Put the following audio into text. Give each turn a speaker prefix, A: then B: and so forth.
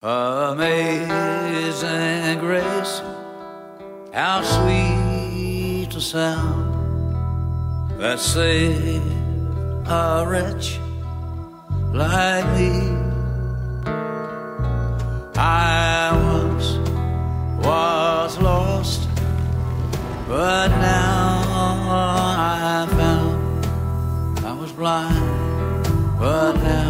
A: Amazing grace, how sweet the sound that saved a wretch like me. I once was lost, but now I found I was blind but now.